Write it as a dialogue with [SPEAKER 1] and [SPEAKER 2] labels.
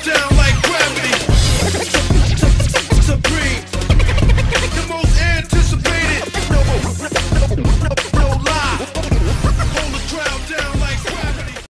[SPEAKER 1] down like.